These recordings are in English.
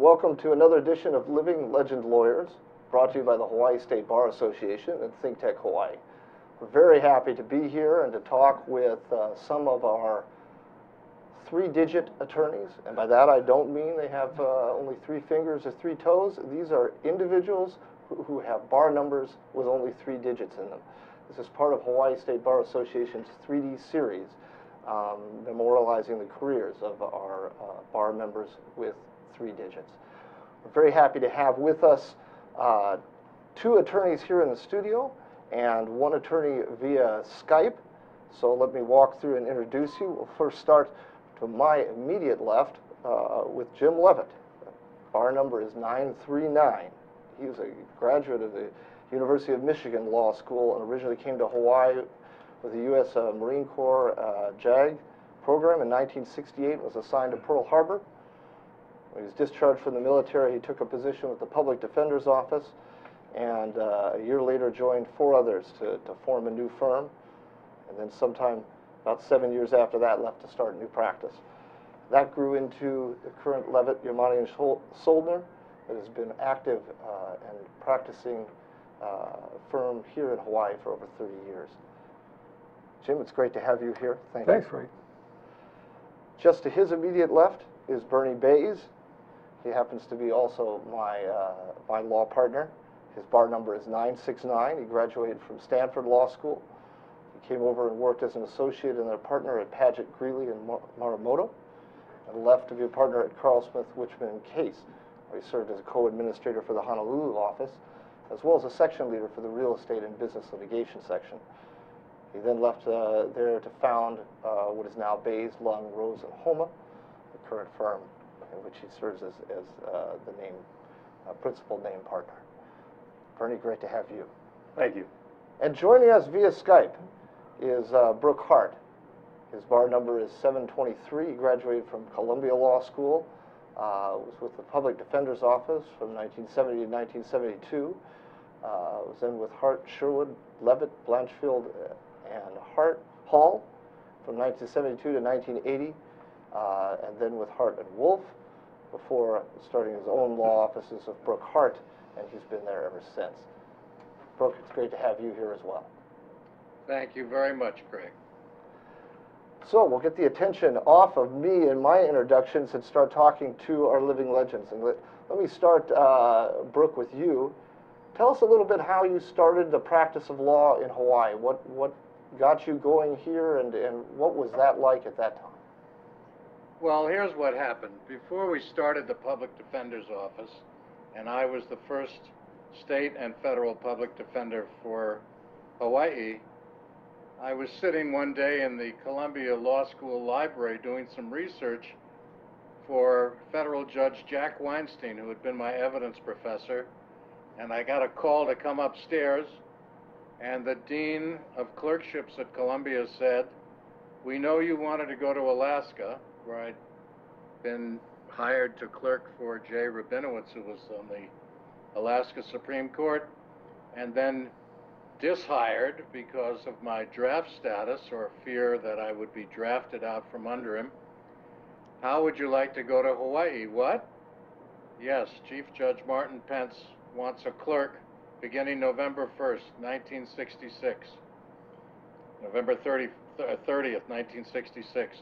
Welcome to another edition of Living Legend Lawyers, brought to you by the Hawaii State Bar Association and ThinkTech Hawaii. We're very happy to be here and to talk with uh, some of our three-digit attorneys, and by that I don't mean they have uh, only three fingers or three toes. These are individuals who, who have bar numbers with only three digits in them. This is part of Hawaii State Bar Association's 3D series, um, memorializing the careers of our uh, bar members with three digits. We're very happy to have with us uh, two attorneys here in the studio and one attorney via Skype. So let me walk through and introduce you. We'll first start to my immediate left uh, with Jim Leavitt. Bar number is 939. He was a graduate of the University of Michigan Law School and originally came to Hawaii with the U.S. Uh, Marine Corps uh, JAG program in 1968 and was assigned to Pearl Harbor. When he was discharged from the military, he took a position with the Public Defender's Office and uh, a year later joined four others to, to form a new firm. And then sometime about seven years after that left to start a new practice. That grew into the current Leavitt, Yamane, and Soldner that has been active uh, and practicing uh, firm here in Hawaii for over 30 years. Jim, it's great to have you here. Thank Thanks, you. Ray. Just to his immediate left is Bernie Bays. He happens to be also my, uh, my law partner. His bar number is 969. He graduated from Stanford Law School. He came over and worked as an associate and a partner at Paget, Greeley, and Marimoto, and left to be a partner at Carl Smith, Wichman, and Case, where he served as a co-administrator for the Honolulu office, as well as a section leader for the real estate and business litigation section. He then left uh, there to found uh, what is now Bays, Lung, Rose, and Holma, the current firm in which he serves as, as uh, the name, uh, principal name partner. Bernie, great to have you. Thank you. And joining us via Skype is uh, Brook Hart. His bar number is 723. He graduated from Columbia Law School, uh, was with the Public Defender's Office from 1970 to 1972, uh, was then with Hart, Sherwood, Leavitt, Blanchfield, uh, and Hart Hall from 1972 to 1980, uh, and then with Hart and Wolf before starting his own law offices of Brook Hart, and he's been there ever since. Brook, it's great to have you here as well. Thank you very much, Craig. So we'll get the attention off of me and my introductions and start talking to our living legends. And let, let me start, uh, Brook, with you. Tell us a little bit how you started the practice of law in Hawaii. What, what got you going here and, and what was that like at that time? Well, here's what happened. Before we started the public defender's office, and I was the first state and federal public defender for Hawaii, I was sitting one day in the Columbia Law School library doing some research for federal judge Jack Weinstein, who had been my evidence professor, and I got a call to come upstairs, and the dean of clerkships at Columbia said, we know you wanted to go to Alaska, where I'd been hired to clerk for Jay Rabinowitz, who was on the Alaska Supreme Court, and then dishired because of my draft status or fear that I would be drafted out from under him. How would you like to go to Hawaii? What? Yes, Chief Judge Martin Pence wants a clerk beginning November 1st, 1966. November 30, 30th, 1966.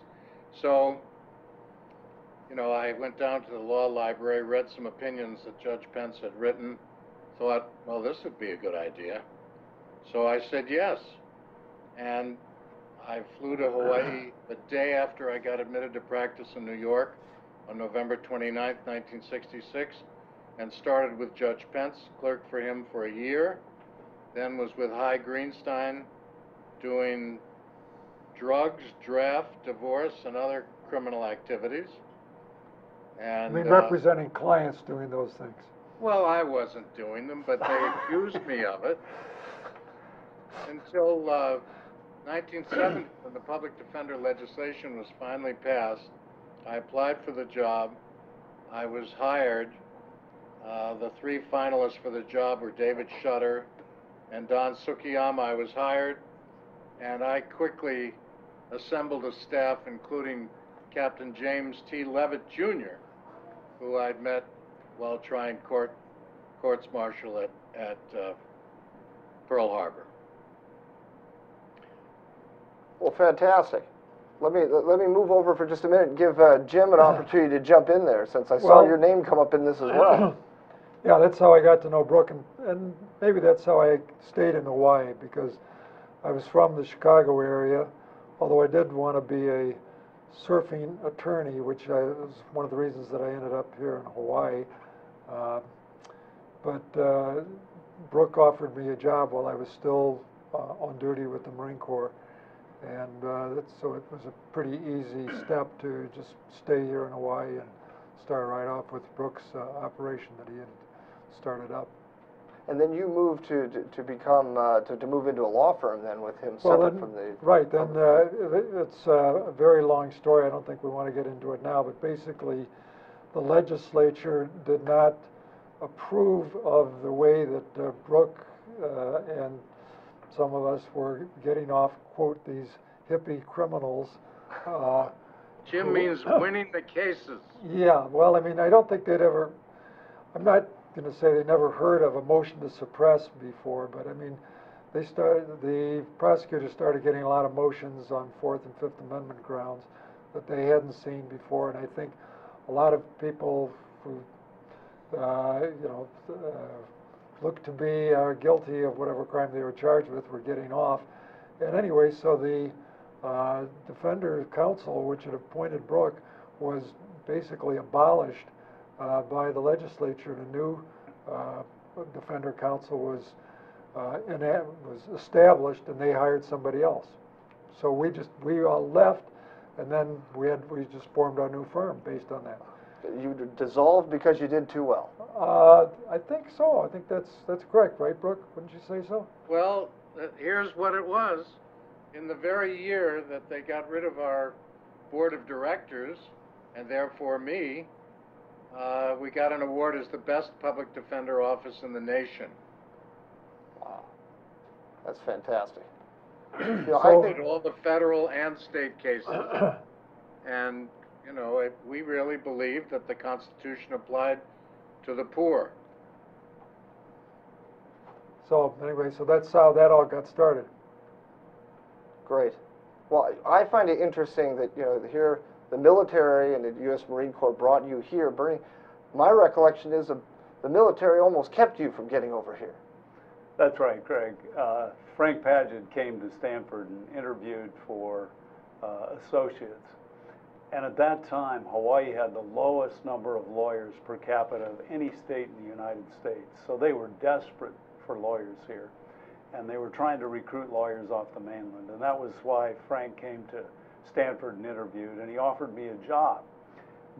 So, know, I went down to the law library, read some opinions that Judge Pence had written, thought, well, this would be a good idea. So I said yes. And I flew to Hawaii the day after I got admitted to practice in New York on November 29, 1966, and started with Judge Pence, clerked for him for a year, then was with High Greenstein doing drugs, draft, divorce, and other criminal activities. I And mean, uh, representing clients doing those things. well, I wasn't doing them, but they accused me of it. Until uh, 1970, when the public defender legislation was finally passed, I applied for the job. I was hired. Uh, the three finalists for the job were David Shutter and Don Sukiyama. I was hired, and I quickly assembled a staff, including Captain James T. Leavitt Jr., who I'd met while trying court, courts martial at, at uh, Pearl Harbor. Well, fantastic. Let me, let me move over for just a minute and give uh, Jim an opportunity to jump in there, since I saw your name come up in this as well. Yeah, that's how I got to know Brook, and, and maybe that's how I stayed in Hawaii, because I was from the Chicago area, although I did want to be a surfing attorney, which I, was one of the reasons that I ended up here in Hawaii. Uh, But uh, Brook offered me a job while I was still uh, on duty with the Marine Corps. And uh, so it was a pretty easy step to just stay here in Hawaii and start right off with Brook's uh, operation that he had started up. And then you moved to, to- to become, uh, to, to move into a law firm then with him, Well, separate then- from the. Right, then, uh, it's uh, a very long story, I don't think we want to get into it now, but basically, the legislature did not approve of the way that uh, Brook uh, and some of us were getting off, quote, these hippie criminals. uh, Jim Who- means winning the cases. Yeah, well, I mean, I don't think they'd ever, I'm not gonna say they never heard of a motion to suppress before, but I mean, they started, the prosecutors started getting a lot of motions on Fourth and Fifth Amendment grounds that they hadn't seen before, and I think a lot of people who, uh, you know, uh, looked to be uh, guilty of whatever crime they were charged with were getting off. And anyway, so the uh, Defender Council, which had appointed Brook, was basically abolished uh, by the legislature, and a new uh, Defender Council was, uh, ena- was established, and they hired somebody else. So we just, we all left, and then we had, we just formed our new firm based on that. You dissolved because you did too well. Uh, I think so, I think that's, that's correct, right, Brook? Wouldn't you say so? Well, uh, here's what it was. In the very year that they got rid of our board of directors, and therefore me, uh, we got an award as the best public defender office in the nation. Wow. That's fantastic. You know, I So- think, In all the federal and state cases. And, you know, it, we really believed that the Constitution applied to the poor. So anyway, so that's how that all got started. great. Well, I I find it interesting that, you know, here, the military and the U.S. Marine Corps brought you here. Bernie, my recollection is the, military almost kept you from getting over here. That's right, Craig. Uh, Frank Paget came to Stanford and interviewed for uh, associates. And at that time, Hawaii had the lowest number of lawyers per capita of any state in the United States. So they were desperate for lawyers here. And they were trying to recruit lawyers off the mainland. And that was why Frank came to Stanford and interviewed, and he offered me a job.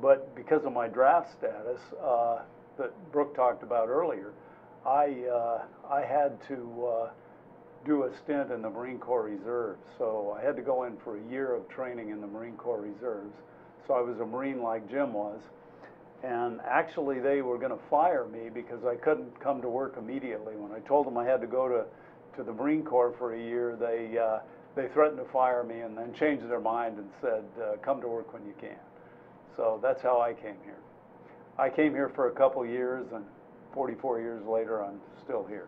But because of my draft status uh, that Brook talked about earlier, I, uh, I had to uh, do a stint in the Marine Corps Reserves. So I had to go in for a year of training in the Marine Corps Reserves. So I was a Marine like Jim was. And actually, they were going to fire me because I couldn't come to work immediately. When I told them I had to go to, to the Marine Corps for a year, they, uh, they threatened to fire me and then changed their mind and said, uh, come to work when you can. So that's how I came here. I came here for a couple years, and 44 years later, I'm still here.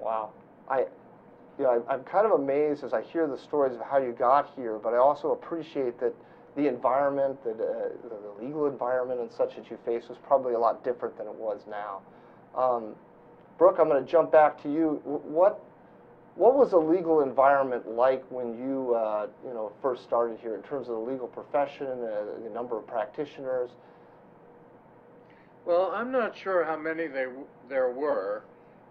Wow. I, you know, I'm, kind of amazed as I hear the stories of how you got here, but I also appreciate that the environment, that, uh, the legal environment and such that you face was probably a lot different than it was now. Um, Brook, I'm going to jump back to you. What, what was the legal environment like when you, uh, you know, first started here in terms of the legal profession, uh, the number of practitioners? Well, I'm not sure how many they, there were.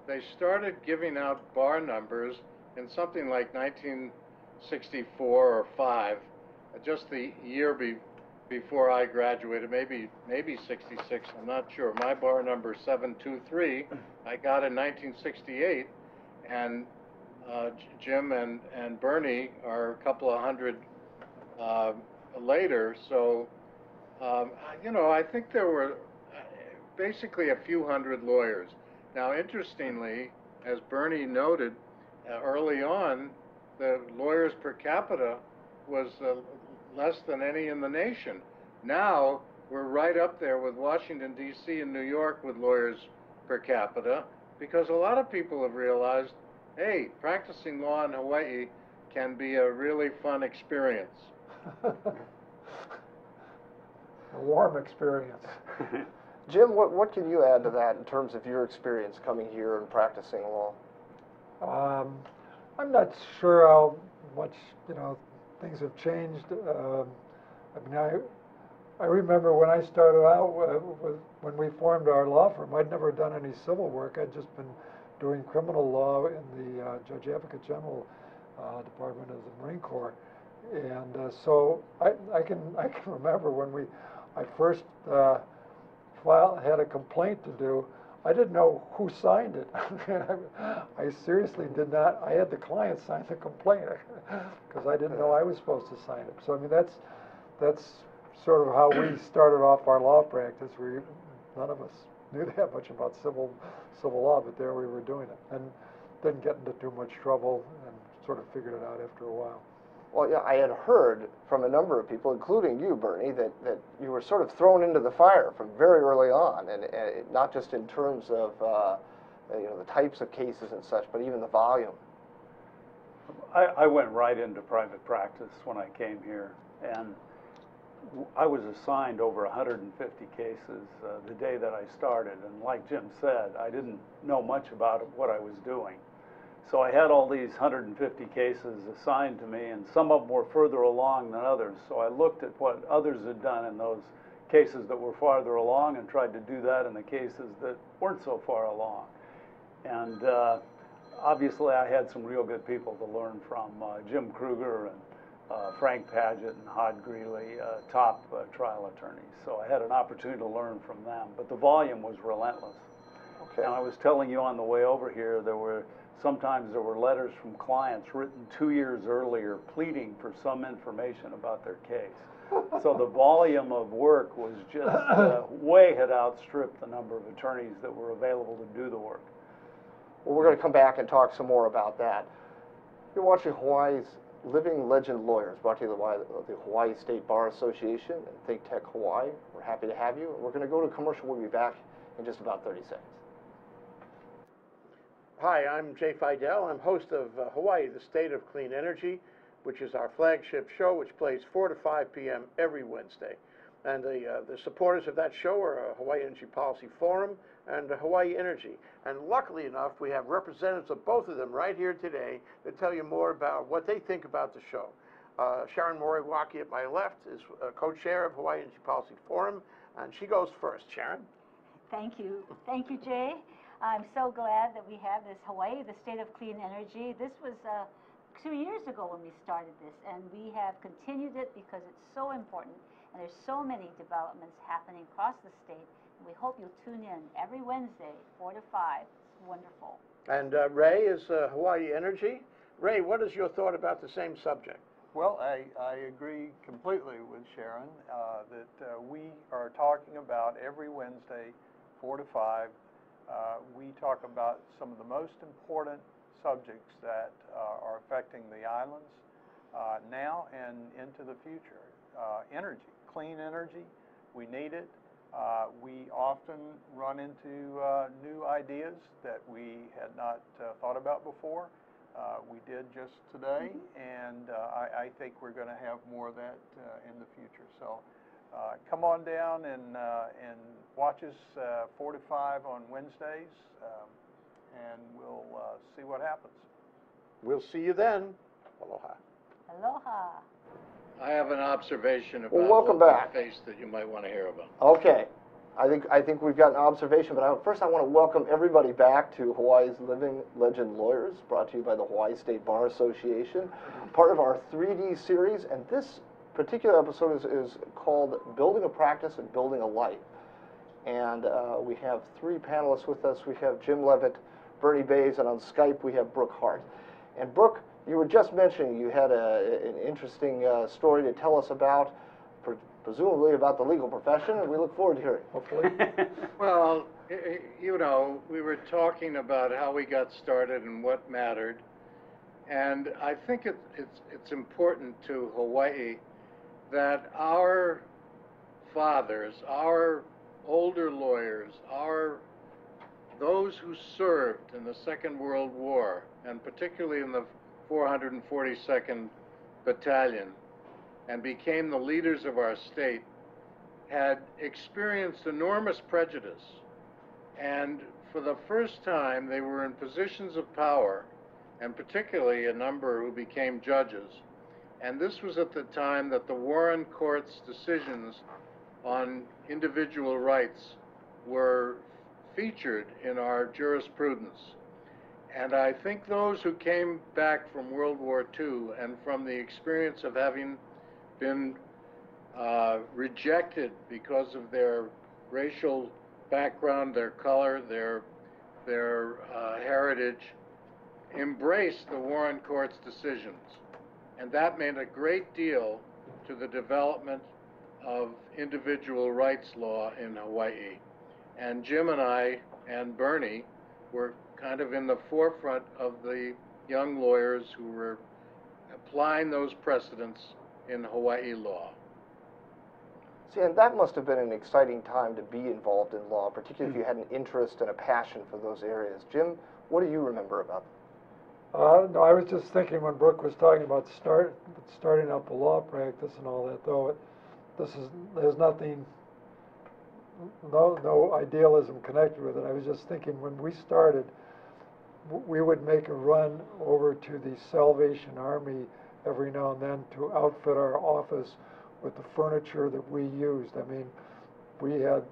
They started giving out bar numbers in something like 1964 or 5, uh, just the year be, before I graduated, maybe maybe 66. I'm not sure. My bar number 723, I got in 1968, and uh, Jim and and Bernie are a couple of hundred uh, later. So, um, you know, I think there were uh, basically a few hundred lawyers. Now, interestingly, as Bernie noted, uh, early on, the lawyers per capita was uh, less than any in the nation. Now, we're right up there with Washington DC and New York with lawyers per capita because a lot of people have realized, hey, practicing law in Hawaii can be a really fun experience. A warm experience. Jim, what, what can you add to that in terms of your experience coming here and practicing law? Um, I'm not sure how much, you know, things have changed. Um, I mean, I, I remember when I started out uh, with, when we formed our law firm, I'd never done any civil work. I'd just been doing criminal law in the uh, Judge Advocate General uh, Department of the Marine Corps. And uh, so I, I can I can remember when we I first uh, filed, had a complaint to do. I didn't know who signed it. I seriously did not. I had the client sign the complaint because I didn't know I was supposed to sign it. So I mean that's that's sort of how we started off our law practice. We none of us knew that much about civil civil law, but there we were doing it and didn't get into too much trouble and sort of figured it out after a while. Well, yeah, I had heard from a number of people, including you, Bernie, that, that you were sort of thrown into the fire from very early on, and, and not just in terms of, uh, you know, the types of cases and such, but even the volume. I, I went right into private practice when I came here, and w- I was assigned over 150 cases uh, the day that I started. And like Jim said, I didn't know much about what I was doing. So I had all these 150 cases assigned to me, and some of them were further along than others. So I looked at what others had done in those cases that were farther along and tried to do that in the cases that weren't so far along. And uh, obviously, I had some real good people to learn from uh, Jim Kruger and uh, Frank Paget and Hod Greeley, uh, top uh, trial attorneys. So I had an opportunity to learn from them. But the volume was relentless. Okay. And I was telling you on the way over here, there were sometimes there were letters from clients written two years earlier pleading for some information about their case. So the volume of work was just uh, way had outstripped the number of attorneys that were available to do the work. Well, we're going to come back and talk some more about that. You're watching Hawaii's Living Legend Lawyers, brought to you by the Hawaii State Bar Association and Think Tech Hawaii. We're happy to have you. We're going to go to commercial. We'll be back in just about 30 seconds. Hi, I'm Jay Fidel. I'm host of uh, Hawaii, the State of Clean Energy, which is our flagship show, which plays 4 to 5 p.m. every Wednesday. And the, uh, the supporters of that show are uh, Hawaii Energy Policy Forum and Hawaii Energy. And luckily enough, we have representatives of both of them right here today to tell you more about what they think about the show. Uh, Sharon Moriwaki at my left is uh, co-chair of Hawaii Energy Policy Forum, and she goes first. Sharon? Thank you. Thank you, Jay. I'm so glad that we have this Hawaii, the state of clean energy. This was uh, two years ago when we started this, and we have continued it because it's so important. And there's so many developments happening across the state. And we hope you'll tune in every Wednesday, 4 to 5. It's wonderful. And uh, Ray is uh, Hawaii Energy. Ray, what is your thought about the same subject? Well, I, I agree completely with Sharon uh, that uh, we are talking about every Wednesday, 4 to 5. Uh, we talk about some of the most important subjects that uh, are affecting the islands uh, now and into the future. Uh, energy, clean energy, we need it. Uh, we often run into uh, new ideas that we had not uh, thought about before. Uh, we did just today, and uh, I, I think we're going to have more of that uh, in the future. So uh, come on down and, uh, and watch us uh, 4 to 5 on Wednesdays, um, and we'll uh, see what happens. We'll see you then. Aloha. Aloha. I have an observation about Well, welcome what back. that you might want to hear about. Okay. I think, I think we've got an observation, but I, first I want to welcome everybody back to Hawaii's Living Legend Lawyers, brought to you by the Hawaii State Bar Association, part of our 3D series, and this particular episode is, is called Building a Practice and Building a Life. And uh, we have three panelists with us. We have Jim Leavitt, Bernie Bays, and on Skype we have Brook Hart. And Brook, you were just mentioning you had a, an interesting uh, story to tell us about, pre- presumably about the legal profession, and we look forward to hearing. Hopefully. Well, y- y- you know, we were talking about how we got started and what mattered. And I think it's, it's, it's important to Hawaii that our fathers, our older lawyers, our those who served in the Second World War, and particularly in the 442nd Battalion, and became the leaders of our state, had experienced enormous prejudice. And for the first time, they were in positions of power, and particularly a number who became judges. And this was at the time that the Warren Court's decisions on individual rights were featured in our jurisprudence. And I think those who came back from World War II and from the experience of having been uh, rejected because of their racial background, their color, their, their uh, heritage, embraced the Warren Court's decisions. And that meant a great deal to the development of individual rights law in Hawaii. And Jim and I and Bernie were kind of in the forefront of the young lawyers who were applying those precedents in Hawaii law. See, and that must have been an exciting time to be involved in law, particularly if you had an interest and a passion for those areas. Jim, what do you remember about them? Uh, no, I was just thinking when Brook was talking about start, starting up a law practice and all that, though, it, this is, there's nothing, no, no idealism connected with it. I was just thinking when we started, w- we would make a run over to the Salvation Army every now and then to outfit our office with the furniture that we used. I mean, we had,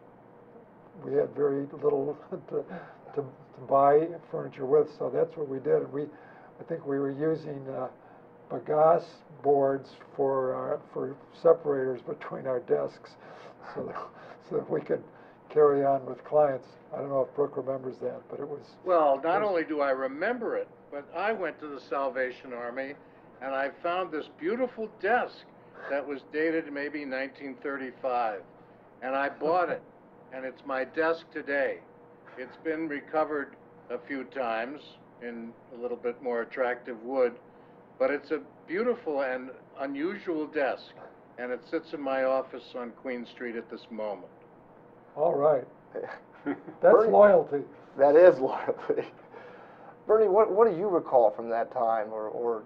we had very little to, to, to buy furniture with, so that's what we did. We, I think we were using, uh, bagasse boards for, uh, for separators between our desks, so that, so that we could carry on with clients. I don't know if Brook remembers that, but it was, Well, not only do I remember it, but I went to the Salvation Army and I found this beautiful desk that was dated maybe 1935. And I bought it, and it's my desk today. It's been recovered a few times in a little bit more attractive wood, but it's a beautiful and unusual desk, and it sits in my office on Queen Street at this moment. All right, that's Bernie- loyalty. That is loyalty. Bernie, what, what do you recall from that time, or, or,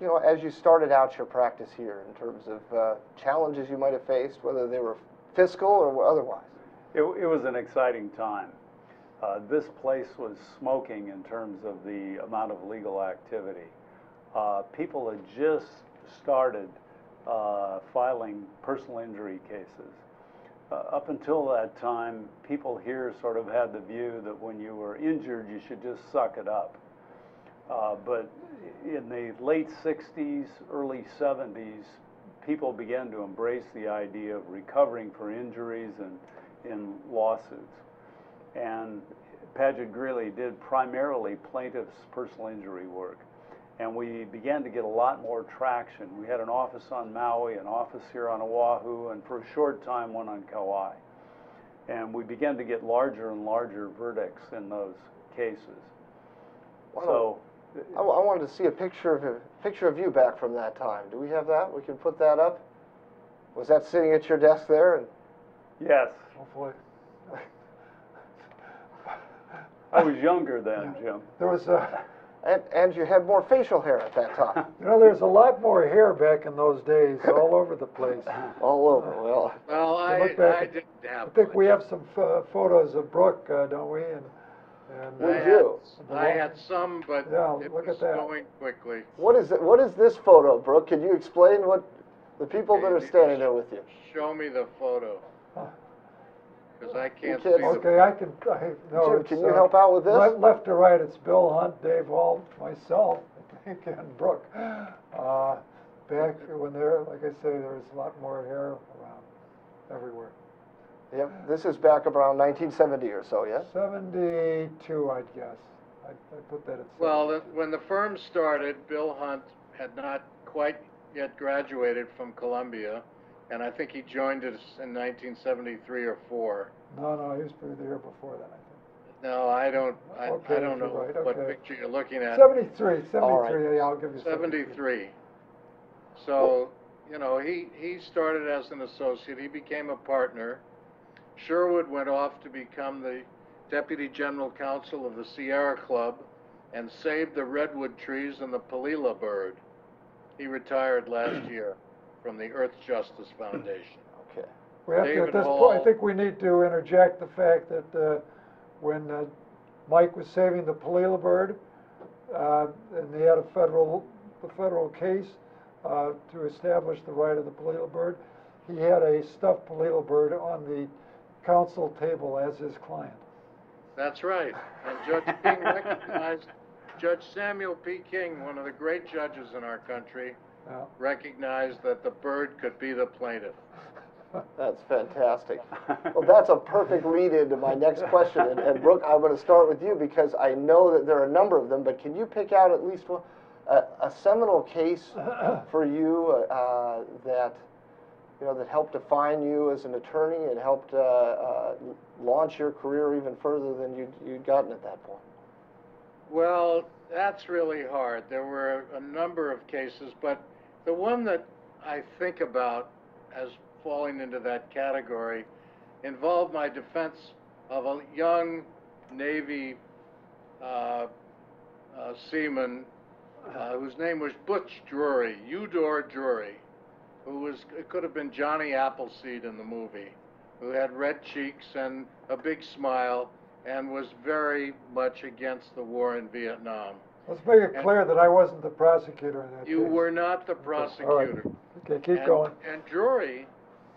you know, as you started out your practice here, in terms of uh, challenges you might have faced, whether they were fiscal or otherwise? It, it was an exciting time. Uh, this place was smoking in terms of the amount of legal activity. Uh, people had just started uh, filing personal injury cases. Uh, up until that time, people here sort of had the view that when you were injured, you should just suck it up. Uh, but in the late 60s, early 70s, people began to embrace the idea of recovering for injuries and in lawsuits. And Paget Greeley did primarily plaintiff's personal injury work. And we began to get a lot more traction. We had an office on Maui, an office here on Oahu, and for a short time, one on Kauai. And we began to get larger and larger verdicts in those cases. Why So, I, I wanted to see a picture of a picture of you back from that time. Do we have that? We can put that up. Was that sitting at your desk there? And yes, oh, Hopefully. I was younger then, Jim. There was a, and, and you had more facial hair at that time, you know, there's a lot more hair back in those days, all over the place. all over. Well, Well, I, look back I didn't have I think much. we have some pho- photos of Brook, uh, don't we? And, and. We I uh, do. had, I had some, but Yeah, it look was at that. going quickly. what is it? What is this photo, Brook? Can you explain what the people that are standing there with you? Show me the photo, Huh. Because I can't see can't- the. Okay, I can, I, no, Jim, it's, can you uh, help out with this? le- Left to right, it's Bill Hunt, Dave Hall, myself, I think, and Brook. Uh, back when there, like I say, there was a lot more hair around everywhere. Yep. This is back around 1970 or so, yes? Seventy-two, I'd guess. I, I put that at Well, the- when the firm started, Bill Hunt had not quite yet graduated from Columbia, and I think he joined us in 1973 or 4. No, no, he was probably the year before that, I think. No, I don't, I, Okay, I don't know you're right, what okay. picture you're looking at. Seventy-three, All right. seventy-three, yeah, I'll give you seventy-three. 73. So you know, he, he started as an associate, he became a partner. Sherwood went off to become the deputy general counsel of the Sierra Club and saved the redwood trees and the Palila bird. He retired last year from the Earth Justice Foundation. Okay. We have to, David at this point, I Hall. think we need to interject the fact that, uh, when, uh, Mike was saving the Palila bird, uh, and he had a federal, the federal case, uh, to establish the right of the Palila bird, he had a stuffed Palila bird on the council table as his client. That's right. And Judge King recognized, Judge Samuel P. King, one of the great judges in our country, Yeah. recognized that the bird could be the plaintiff. That's fantastic. Well, that's a perfect lead into my next question. And, and Brook, I'm going to start with you because I know that there are a number of them, but can you pick out at least one, a, a seminal case for you uh, that, you know, that helped define you as an attorney and helped uh, uh, launch your career even further than you'd, you'd gotten at that point? Well, that's really hard. There were a number of cases, but the one that I think about as falling into that category involved my defense of a young Navy uh, uh, seaman uh, whose name was Butch Drury, Eudore Drury, who was, it could have been Johnny Appleseed in the movie, who had red cheeks and a big smile and was very much against the war in Vietnam. Let's make it clear that I wasn't the prosecutor in that case. You were not the prosecutor. Okay, keep And- going. And Drury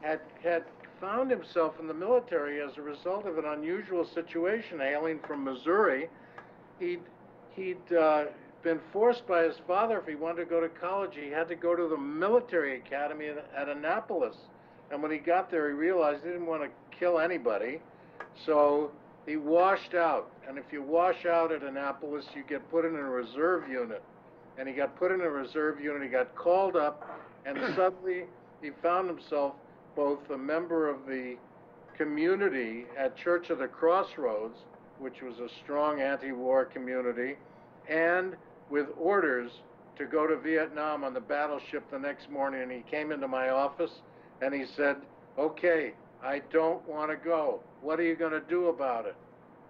had, had found himself in the military as a result of an unusual situation, hailing from Missouri. He'd, he'd, uh, been forced by his father, if he wanted to go to college, he had to go to the military academy at, at Annapolis. And when he got there, he realized he didn't want to kill anybody, so he washed out. And if you wash out at Annapolis, you get put in a reserve unit. And he got put in a reserve unit, he got called up, and suddenly he found himself both a member of the community at Church of the Crossroads, which was a strong anti-war community, and with orders to go to Vietnam on the battleship the next morning. And he came into my office and he said, Okay, I don't want to go. What are you going to do about it?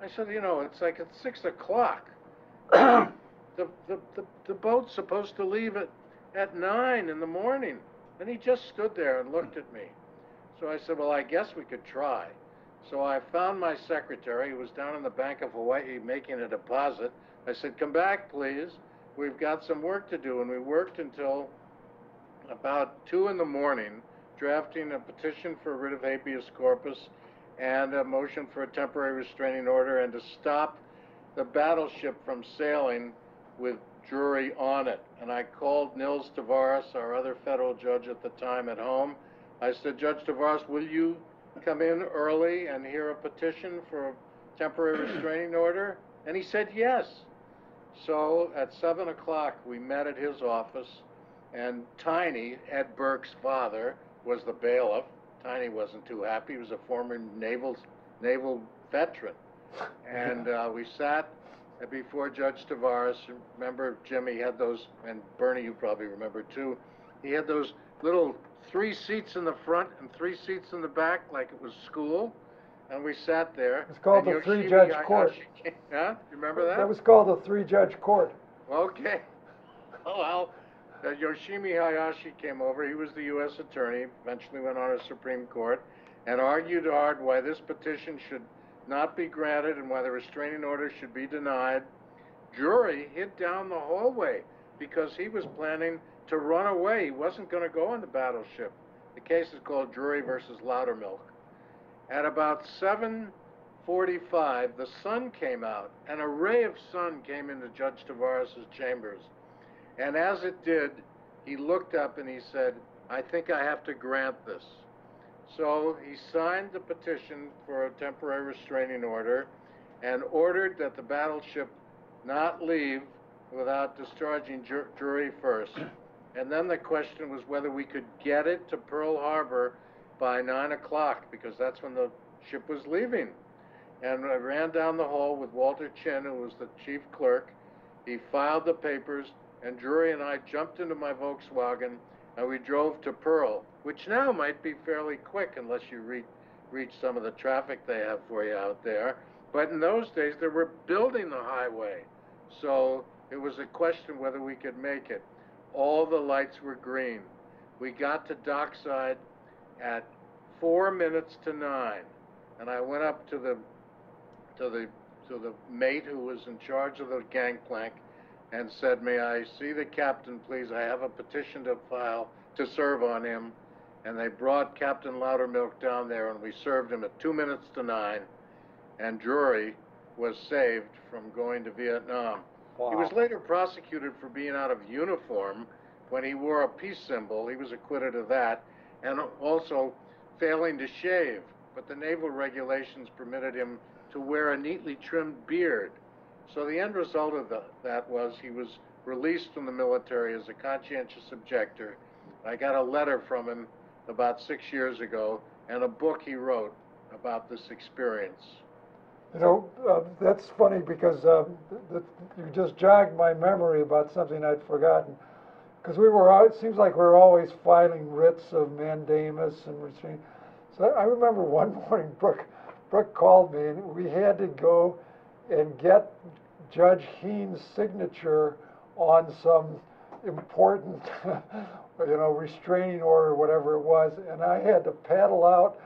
I said, You know, it's like it's six o'clock. the, the, the, the boat's supposed to leave at, at nine in the morning. And he just stood there and looked at me. So I said, Well, I guess we could try. So I found my secretary, who was down in the Bank of Hawaii making a deposit. I said, Come back, please. We've got some work to do. And we worked until about two in the morning, drafting a petition for writ of habeas corpus and a motion for a temporary restraining order and to stop the battleship from sailing with Drury on it. And I called Nils Tavares, our other federal judge at the time, at home. I said, Judge Tavares, will you come in early and hear a petition for a temporary restraining order? And he said yes. So at seven o'clock, we met at his office, and Tiny, Ed Burke's father, was the bailiff. Tiny wasn't too happy. He was a former naval naval veteran, and uh, we sat before Judge Tavares. Remember, Jimmy had those, and Bernie, you probably remember too. He had those little three seats in the front and three seats in the back, like it was school. And we sat there. It's called the three-judge court. Came- Huh? You remember that? That was called a three-judge court. Okay. Oh, Well, uh, Yoshimi Hayashi came over. He was the U.S. attorney, eventually went on to Supreme Court, and argued hard why this petition should not be granted and why the restraining order should be denied. Drury hid down the hallway because he was planning to run away. He wasn't going to go on the battleship. The case is called Drury versus Loudermilk. At about 7:45, the sun came out. An array of sun came into Judge Tavares' chambers. And as it did, he looked up and he said, I think I have to grant this. So he signed the petition for a temporary restraining order and ordered that the battleship not leave without discharging Ju- Drury first. And then the question was whether we could get it to Pearl Harbor by nine o'clock, because that's when the ship was leaving. And I ran down the hall with Walter Chin, who was the chief clerk. He filed the papers, and Drury and I jumped into my Volkswagen and we drove to Pearl, which now might be fairly quick unless you reach, reach some of the traffic they have for you out there. But in those days, they were building the highway, so it was a question whether we could make it. All the lights were green. We got to Dockside at four minutes to nine, and I went up to the to the to the mate who was in charge of the gangplank and said, "May I see the captain, please? I have a petition to file to serve on him." And they brought Captain Loudermilk down there, and we served him at two minutes to nine. And Drury was saved from going to Vietnam. He was later prosecuted for being out of uniform when he wore a peace symbol. He was acquitted of that, and also failing to shave. But the naval regulations permitted him to wear a neatly trimmed beard. So the end result of the, that was he was released from the military as a conscientious objector. I got a letter from him about six years ago and a book he wrote about this experience. You know, uh, that's funny because th- you just jogged my memory about something I'd forgotten. Because we were, it seems like we were always filing writs of mandamus and restraint. So I I remember one morning Brook, Brook called me and we had to go and get Judge Heen's signature on some important, you know, restraining order, whatever it was. And I had to paddle out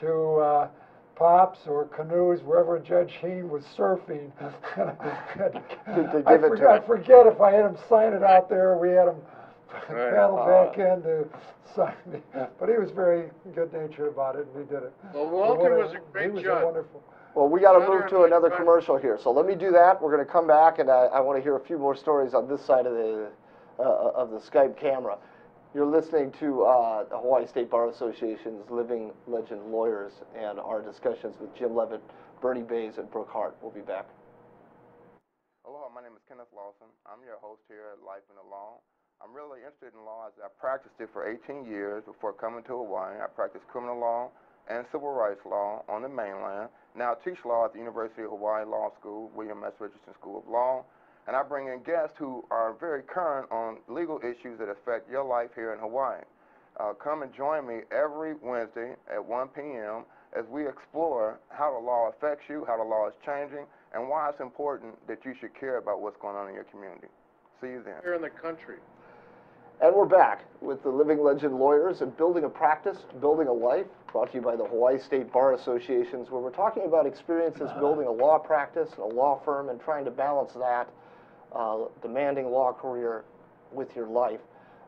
to uh, Pops or canoes, wherever Judge Heen was surfing. to I give it to I forget if I had him sign it out there, we had him Right. paddle Uh, back in to sign it. But he was very good-natured about it, and we did it. Well, But Walter what was a he was judge. wonderful. Well, we gotta move to another commercial here, so let me do that. We're gonna come back and I, I wanna hear a few more stories on this side of the, uh, of the Skype camera. You're listening to, uh, the Hawaii State Bar Association's Living Legend Lawyers and our discussions with Jim Leavitt, Bernie Bays, and Brook Hart. We'll be back. Aloha, my name is Kenneth Lawson. I'm your host here at Life in the Law. I'm really interested in law as I practiced it for 18 years before coming to Hawaii. I practiced criminal law and civil rights law on the mainland. Now I teach law at the University of Hawaii Law School, William S. Richardson School of Law. And I bring in guests who are very current on legal issues that affect your life here in Hawaii. Uh, come and join me every Wednesday at 1 p.m. as we explore how the law affects you, how the law is changing, and why it's important that you should care about what's going on in your community. See you then. Here in the country. And we're back with the Living Legend Lawyers and Building a Practice, Building a Life, brought to you by the Hawaii State Bar Associations, where we're talking about experiences building a law practice a law firm and trying to balance that uh, demanding law career with your life.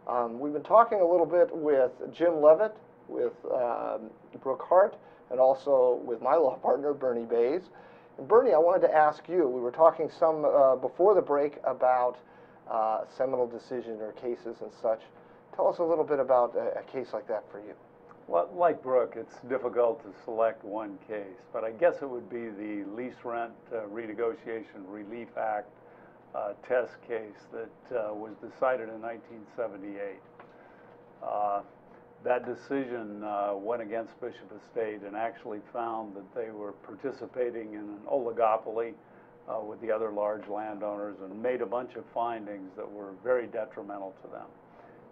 Um, we've been talking a little bit with Jim Leavitt, with um, Brook Hart, and also with my law partner, Bernie Bays. And Bernie, I wanted to ask you, we were talking some uh, before the break about uh, seminal decision or cases and such. Tell us a little bit about a, a case like that for you. Well, like Brook, it's difficult to select one case, but I guess it would be the Lease Rent uh, Renegotiation Relief Act uh, test case that uh, was decided in 1978. Uh, That decision uh, went against Bishop Estate and actually found that they were participating in an oligopoly uh, with the other large landowners and made a bunch of findings that were very detrimental to them.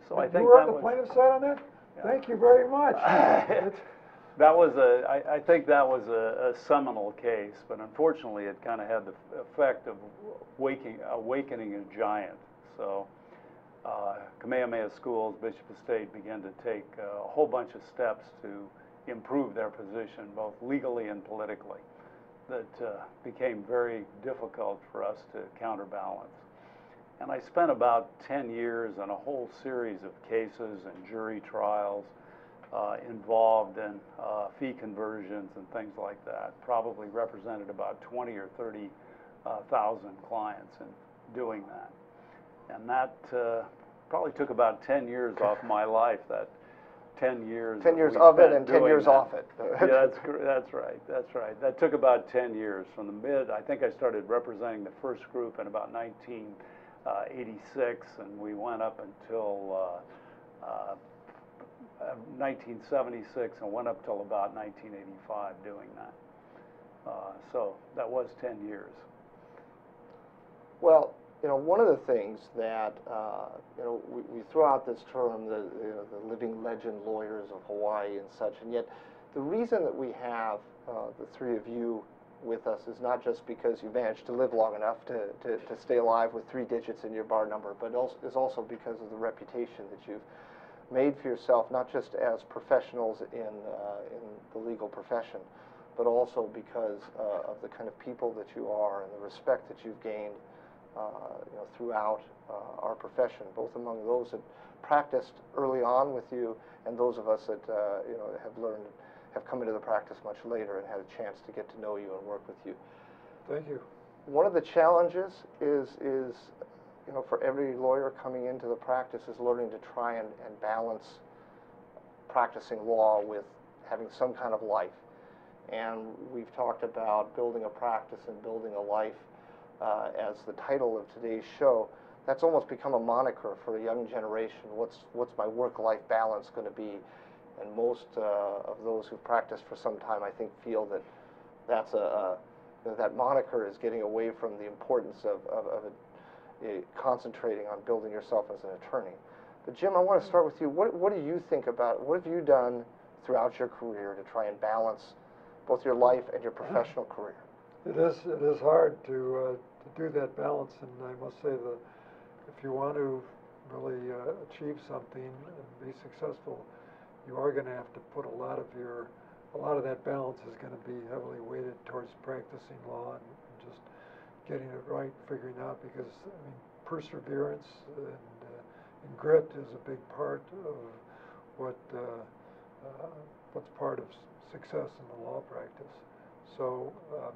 So I think You were on the was. plaintiff's side on that? Thank you very much. That was a, I, I think that was a, a seminal case, but unfortunately, it kind of had the effect of waking, awakening a giant. So, uh, Kamehameha Schools, Bishop Estate began to take a whole bunch of steps to improve their position, both legally and politically, that uh, became very difficult for us to counterbalance. And I spent about 10 years on a whole series of cases and jury trials uh, involved in uh, fee conversions and things like that. Probably represented about 20 or 30 uh, thousand clients in doing that. And that uh, probably took about 10 years off my life, that 10 years. 10 years of it and 10 years that. off it. Yeah, that's, that's right, that's right. That took about 10 years, from the mid, I think I started representing the first group in about 1986, and we went up until uh, uh, uh, 1976 and went up till about 1985 doing that. Uh, So that was 10 years. Well, you know, one of the things that, uh, you know, we, we throw out this term, the, you know, the living legend lawyers of Hawaii and such, and yet the reason that we have uh, the three of you with us is not just because you managed to live long enough to, to, to stay alive with three digits in your bar number, but also, is also because of the reputation that you've made for yourself, not just as professionals in, uh, in the legal profession, but also because uh, of the kind of people that you are and the respect that you've gained uh, you know, throughout uh, our profession, both among those that practiced early on with you and those of us that uh, you know have learned, have come into the practice much later and had a chance to get to know you and work with you. Thank you. One of the challenges is is you know for every lawyer coming into the practice is learning to try and, and balance practicing law with having some kind of life. And we've talked about building a practice and building a life uh, as the title of today's show, that's almost become a moniker for the young generation. What's, what's my work-life balance going to be? And most uh, of those who've practiced for some time, I think, feel that that's a, a that moniker is getting away from the importance of, of, of a, a concentrating on building yourself as an attorney. But Jim, I want to start with you. What, what do you think about, what have you done throughout your career to try and balance both your life and your professional career? It is, it is hard to, uh, to do that balance, and I must say that if you want to really uh, achieve something and be successful, you are going to have to put a lot of your, a lot of that balance is going to be heavily weighted towards practicing law and, just getting it right, figuring out, because, I mean, perseverance and, uh, and grit is a big part of what, uh, uh, what's part of success in the law practice. So, um,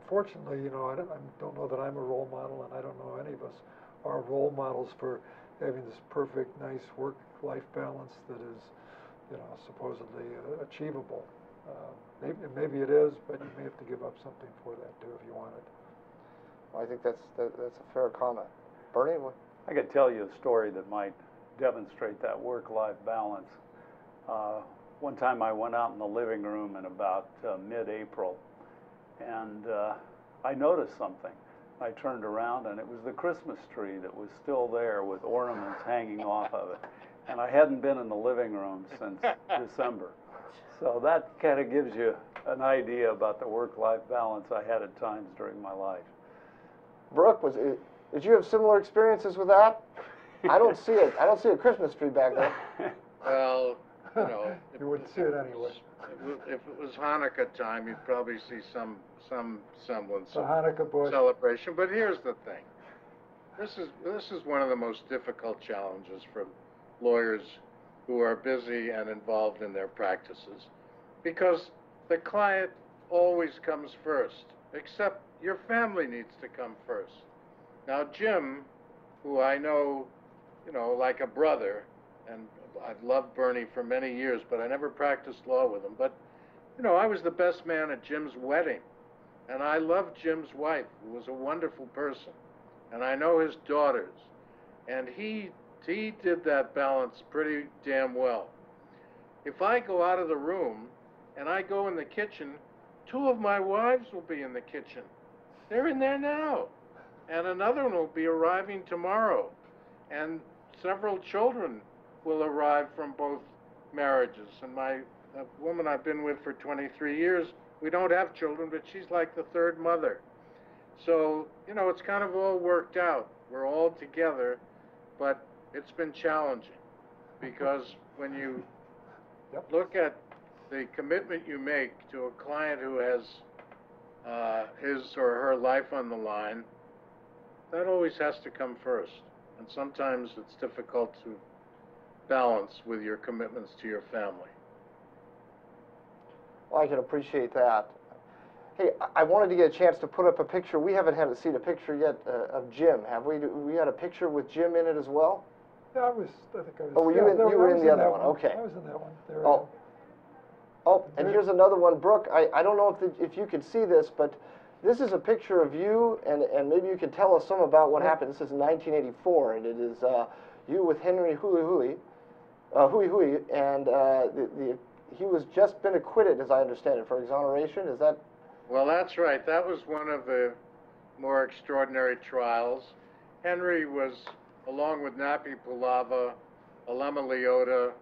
unfortunately, you know, I don't, I don't know that I'm a role model, and I don't know any of us are role models for having this perfect, nice work-life balance that is, you know, supposedly uh, achievable. Uh, maybe, maybe it is, but you may have to give up something for that too if you want it. Well, I think that's that, that's a fair comment. Bernie, what? I could tell you a story that might demonstrate that work-life balance. Uh, one time I went out in the living room in about uh, mid-April and uh, I noticed something. I turned around and it was the Christmas tree that was still there with ornaments hanging off of it. And I hadn't been in the living room since December. So that kind of gives you an idea about the work-life balance I had at times during my life. Brook, was it, did you have similar experiences with that? I don't see it. I don't see a Christmas tree back there. Well, you know. You wouldn't see it anyway. If it was Hanukkah time, you'd probably see some, some semblance The of Hanukkah bush. celebration. But here's the thing. This is, this is one of the most difficult challenges for lawyers who are busy and involved in their practices. Because the client always comes first, except your family needs to come first. Now, Jim, who I know, you know, like a brother, and I've loved Bernie for many years, but I never practiced law with him. But, you know, I was the best man at Jim's wedding. And I loved Jim's wife, who was a wonderful person. And I know his daughters. And he, he did that balance pretty damn well. If I go out of the room and I go in the kitchen, two of my wives will be in the kitchen. They're in there now. And another one will be arriving tomorrow. And several children will arrive from both marriages. And my woman I've been with for 23 years, we don't have children, but she's like the third mother. So, you know, it's kind of all worked out. We're all together, but it's been challenging because when you Yep. look at the commitment you make to a client who has uh, his or her life on the line, that always has to come first. And sometimes it's difficult to balance with your commitments to your family. Well, I can appreciate that. Hey, I- wanted to get a chance to put up a picture. We haven't had seen a picture yet uh, of Jim, have we? We had a picture with Jim in it as well? Yeah, I was, I think I was. Oh, were you yeah, in- there- you were in was the other that one, okay. I was in that one. There, Oh. Oh, and here's another one. Brook, I, I don't know if, the, if you can see this, but this is a picture of you, and, and maybe you can tell us some about what happened. This is 1984, and it is uh, you with Henry Huli Huli, uh, Hui Hui, and uh, the, the, he was just been acquitted, as I understand it, for exoneration. Is that Well, that's right. That was one of the more extraordinary trials. Henry was, along with Nappy Pulawa, Alema Leota,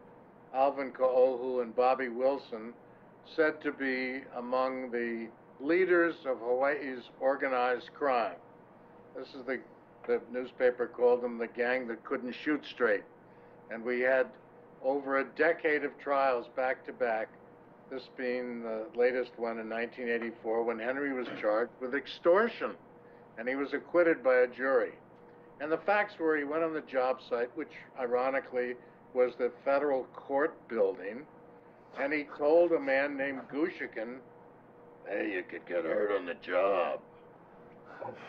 Alvin Ka'ohu, and Bobby Wilson, said to be among the leaders of Hawaii's organized crime. This is the, the newspaper called them the gang that couldn't shoot straight. And we had over a decade of trials back to back, this being the latest one in 1984 when Henry was charged with extortion and he was acquitted by a jury. And the facts were he went on the job site, which ironically was the federal court building, and he told a man named Gushikin, hey, you could get hurt on the job.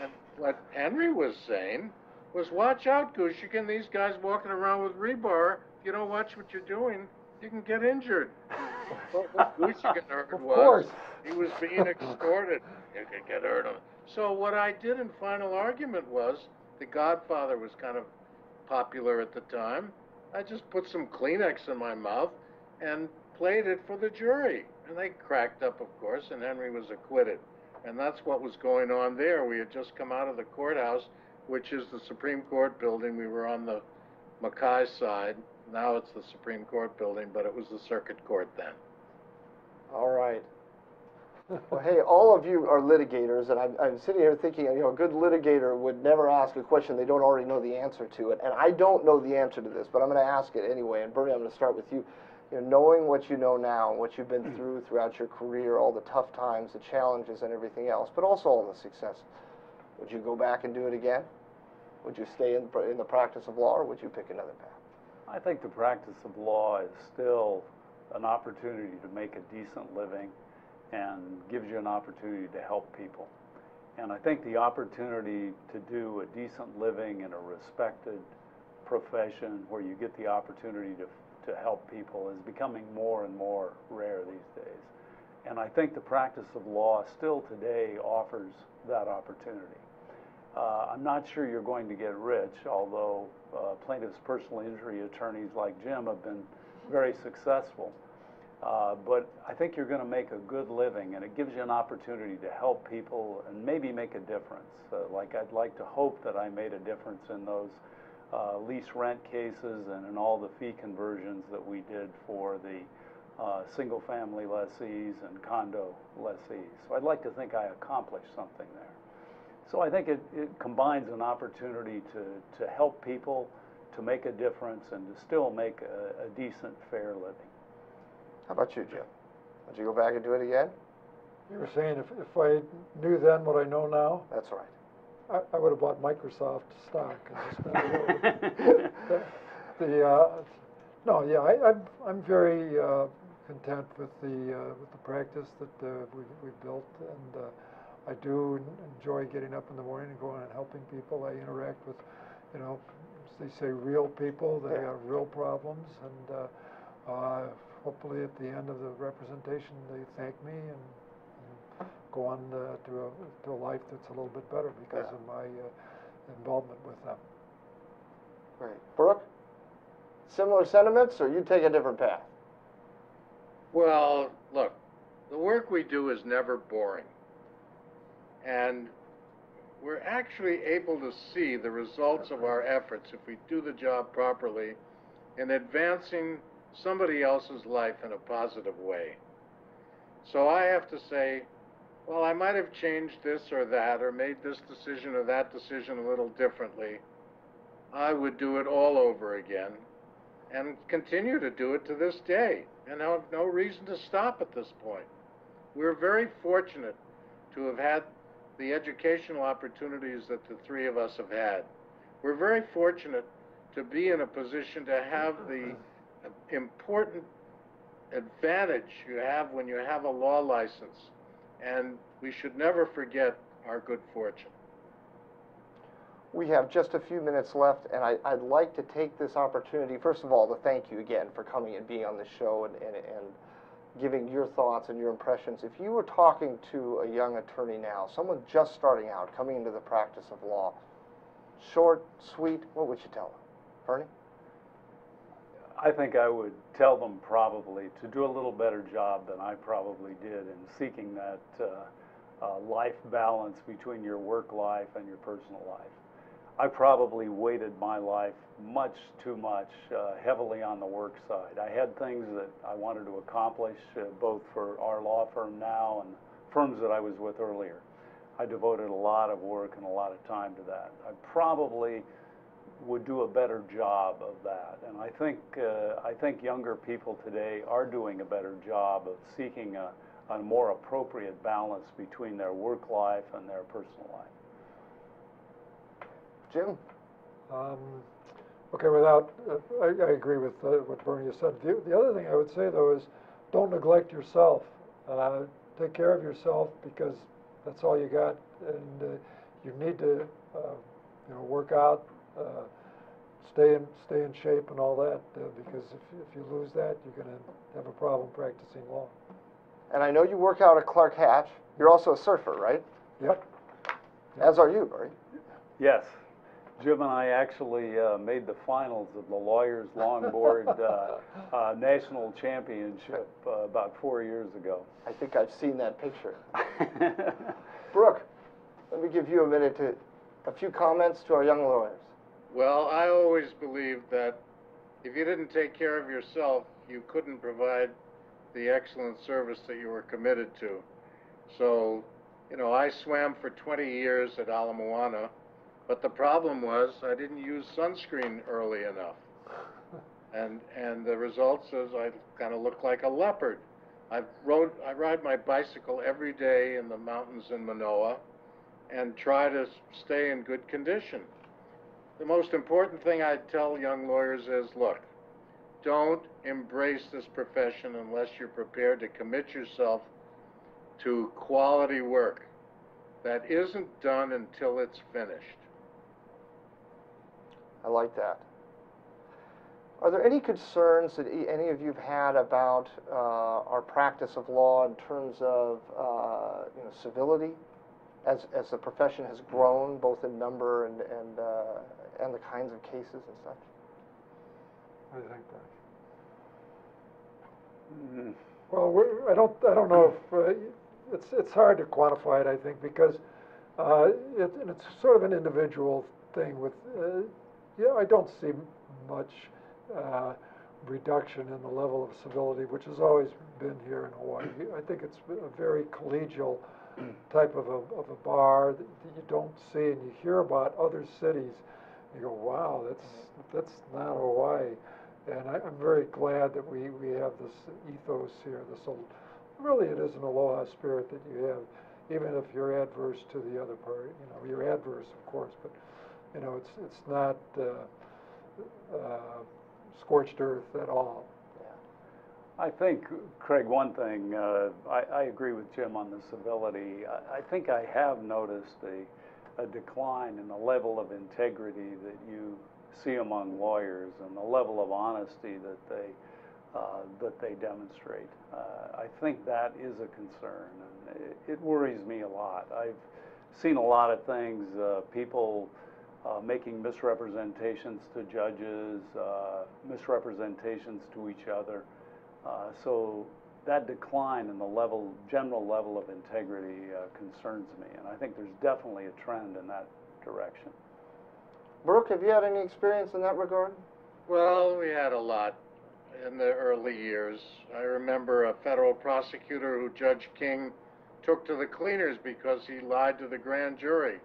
And what Henry was saying was, watch out, Gushikin, these guys walking around with rebar, if you don't watch what you're doing, you can get injured. But what Gushikin heard Of was, course. he was being extorted. You could get hurt on. it. So what I did in final argument was, The Godfather was kind of popular at the time. I just put some Kleenex in my mouth and played it for the jury. And they cracked up, of course, and Henry was acquitted. And that's what was going on there. We had just come out of the courthouse, which is the Supreme Court building. We were on the mauka side. Now it's the Supreme Court building, but it was the circuit court then. All right. Well, hey, all of you are litigators, and I'm, I'm sitting here thinking, you know, a good litigator would never ask a question they don't already know the answer to it. And I don't know the answer to this, but I'm going to ask it anyway. And Bernie, I'm going to start with you. You know, knowing what you know now, what you've been mm. through throughout your career, all the tough times, the challenges, and everything else, but also all the success, would you go back and do it again? Would you stay in, in the practice of law, or would you pick another path? I think the practice of law is still an opportunity to make a decent living and gives you an opportunity to help people. And I think the opportunity to do a decent living in a respected profession where you get the opportunity to, to help people is becoming more and more rare these days. And I think the practice of law still today offers that opportunity. Uh, I'm not sure you're going to get rich, although uh, plaintiffs' personal injury attorneys like Jim have been very successful. Uh, but I think you're going to make a good living, and it gives you an opportunity to help people and maybe make a difference. Uh, like I'd like to hope that I made a difference in those uh, lease rent cases and in all the fee conversions that we did for the uh, single-family lessees and condo lessees. So I'd like to think I accomplished something there. So I think it, it combines an opportunity to, to help people, to make a difference, and to still make a, a decent, fair living. How about you, Jim? Would you go back and do it again? You were saying if, if I knew then what I know now, That's right. I, I would have bought Microsoft stock and just. The- The, uh, no, yeah, I, I'm, I'm very, uh, content with the, uh, with the practice that, uh, we've, we've built. And, uh, I do enjoy getting up in the morning and going and helping people. I interact with, you know, they say, real people They Yeah. have real problems. And, uh, uh, hopefully at the end of the representation, they thank me and, and go on, uh, to a, to a life that's a little bit better because Yeah. of my, uh, involvement with them. Great. Brook? Similar sentiments, or you take a different path? Well, look, the work we do is never boring. And we're actually able to see the results of our efforts if we do the job properly in advancing somebody else's life in a positive way. So I have to say, well, I might have changed this or that, or made this decision or that decision a little differently. I would do it all over again and continue to do it to this day and have no reason to stop at this point. We're very fortunate to have had the educational opportunities that the three of us have had. We're very fortunate to be in a position to have the important advantage you have when you have a law license. And we should never forget our good fortune. We have just a few minutes left, and I, I'd like to take this opportunity, first of all, to thank you again for coming and being on the show and, and, and giving your thoughts and your impressions. If you were talking to a young attorney now, someone just starting out, coming into the practice of law, short, sweet, what would you tell them? Bernie? I think I would tell them probably to do a little better job than I probably did in seeking that uh, uh, life balance between your work life and your personal life. I probably weighted my life much too much uh, heavily on the work side. I had things that I wanted to accomplish, uh, both for our law firm now and firms that I was with earlier. I devoted a lot of work and a lot of time to that. I probably would do a better job of that. And I think, uh, I think younger people today are doing a better job of seeking a, a more appropriate balance between their work life and their personal life. Jim? Um, Okay, without, uh, I, I agree with uh, what Bernie has said. The, the other thing I would say though is, don't neglect yourself. Uh, Take care of yourself because that's all you got, and uh, you need to, uh, you know, work out, uh, stay in, stay in shape and all that, uh, because if, if you lose that, you're gonna have a problem practicing law. And I know you work out at Clark Hatch. You're also a surfer, right? Yep, As are you, Barry. Yes. Jim and I actually uh, made the finals of the Lawyers Longboard uh, uh, National Championship uh, about four years ago. I think I've seen that picture. Brook, let me give you a minute to, a few comments to our young lawyers. Well, I always believed that if you didn't take care of yourself, you couldn't provide the excellent service that you were committed to. So, you know, I swam for 20 years at Ala Moana, but the problem was I didn't use sunscreen early enough. And, and the result is I kind of look like a leopard. I rode, I ride my bicycle every day in the mountains in Manoa and try to stay in good condition. The most important thing I tell young lawyers is, look, don't embrace this profession unless you're prepared to commit yourself to quality work that isn't done until it's finished. I like that. Are there any concerns that any of you've had about uh, our practice of law in terms of uh, you know, civility as, as the profession has grown, both in number and, and, uh, and the kinds of cases and such? I think that. Mm. Well, we- I don't, I don't know if, uh, it's, it's hard to quantify it, I think, because uh, it, and it's sort of an individual thing with, uh, yeah, I don't see much uh, reduction in the level of civility, which has always been here in Hawaii. I think it's a very collegial type of a, of a bar that you don't see and you hear about other cities. You go, wow, that's, that's not Hawaii. And I, I'm very glad that we, we have this ethos here, this, al- really it is an aloha spirit that you have, even if you're adverse to the other party, you know, you're adverse, of course, but, you know, it's, it's not, uh, uh, scorched earth at all. I think, Craig, one thing, uh, I, I agree with Jim on the civility. I, I think I have noticed a, a decline in the level of integrity that you see among lawyers and the level of honesty that they, uh, that they demonstrate. Uh, I think that is a concern, and it, it worries me a lot. I've seen a lot of things, uh, people uh, making misrepresentations to judges, uh, misrepresentations to each other. Uh, So that decline in the level, general level of integrity uh, concerns me, and I think there's definitely a trend in that direction. Brook, have you had any experience in that regard? Well, we had a lot in the early years. I remember a federal prosecutor who Judge King took to the cleaners because he lied to the grand jury.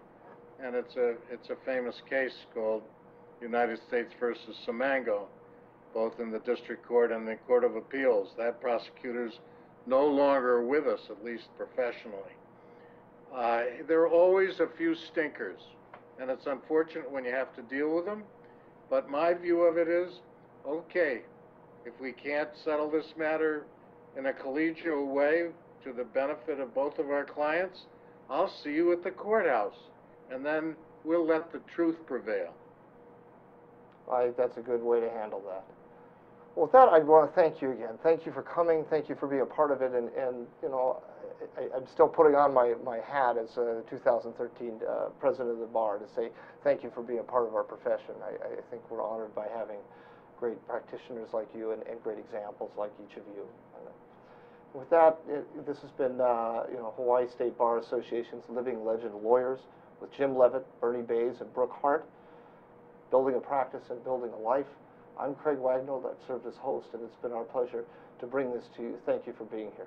And it's a, it's a famous case called United States versus Samango, both in the district court and the court of appeals. That prosecutor's no longer with us, at least professionally. Uh, there are always a few stinkers, and it's unfortunate when you have to deal with them. But my view of it is, okay, if we can't settle this matter in a collegial way to the benefit of both of our clients, I'll see you at the courthouse, and then we'll let the truth prevail. I that's a good way to handle that. Well, with that, I want to thank you again. Thank you for coming. Thank you for being a part of it. And, and you know, I, I'm still putting on my, my hat as a 2013 uh, president of the bar to say thank you for being a part of our profession. I, I think we're honored by having great practitioners like you and, and great examples like each of you. And, uh, with that, it, this has been, uh, you know, Hawaii State Bar Association's Living Legend Lawyers with Jim Leavitt, Bernie Bays, and Brook Hart. building a practice and building a life. I'm Craig Wagnild, that served as host, and it's been our pleasure to bring this to you. Thank you for being here.